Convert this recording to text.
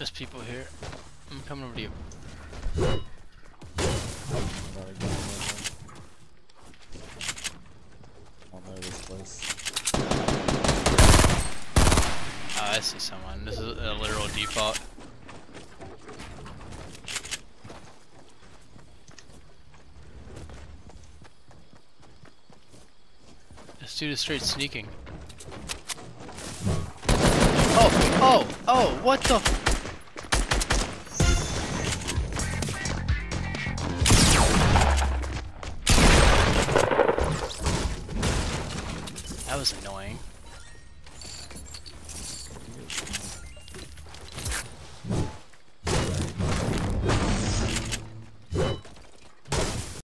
There's people here. I'm coming over to you. Oh, I see someone. This is a literal default. This dude is straight sneaking. Oh, oh, oh, what the? That was annoying.